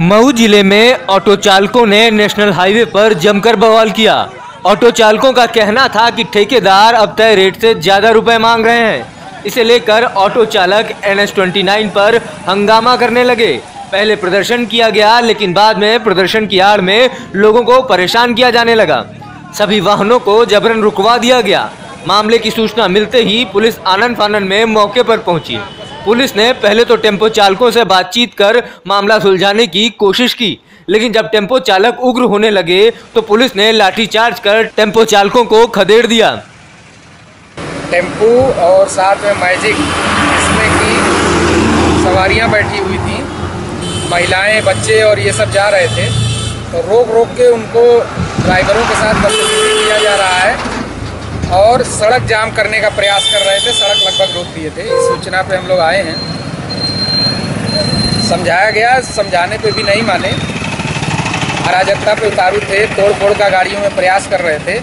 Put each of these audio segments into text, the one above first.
मऊ ज़िले में ऑटो चालकों ने नेशनल हाईवे पर जमकर बवाल किया। ऑटो चालकों का कहना था कि ठेकेदार अब तय रेट से ज़्यादा रुपए मांग रहे हैं। इसे लेकर ऑटो चालक एन एस पर हंगामा करने लगे। पहले प्रदर्शन किया गया, लेकिन बाद में प्रदर्शन की आड़ में लोगों को परेशान किया जाने लगा। सभी वाहनों को जबरन रुकवा दिया गया। मामले की सूचना मिलते ही पुलिस आनंद फानन में मौके पर पहुँची। पुलिस ने पहले तो टेंपो चालकों से बातचीत कर मामला सुलझाने की कोशिश की, लेकिन जब टेंपो चालक उग्र होने लगे तो पुलिस ने लाठीचार्ज कर टेंपो चालकों को खदेड़ दिया। टेंपो और साथ में मैजिक इसमें की सवारियाँ बैठी हुई थी, महिलाएँ, बच्चे और ये सब जा रहे थे तो रोक रोक के उनको ड्राइवरों के साथ बदतमीजी किया जा रहा है और सड़क जाम करने का प्रयास कर रहे थे, सड़क लगभग रोक दिए थे। इस सूचना पे हम लोग आए हैं। समझाया गया, समझाने पे भी नहीं माने। अराजकता पे उतारू थे तोड़ फोड़ का गाड़ियों में प्रयास कर रहे थे।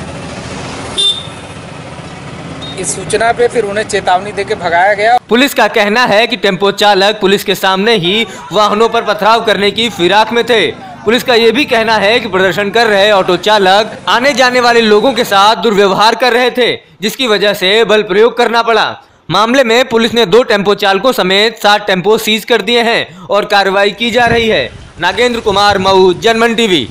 इस सूचना पे फिर उन्हें चेतावनी देके भगाया गया। पुलिस का कहना है कि टेंपो चालक पुलिस के सामने ही वाहनों पर पथराव करने की फिराक में थे। पुलिस का ये भी कहना है कि प्रदर्शन कर रहे ऑटो चालक आने जाने वाले लोगों के साथ दुर्व्यवहार कर रहे थे, जिसकी वजह से बल प्रयोग करना पड़ा। मामले में पुलिस ने दो टेंपो चालकों समेत सात टेंपो सीज कर दिए हैं और कार्रवाई की जा रही है। नागेंद्र कुमार मऊ, जनमन टीवी।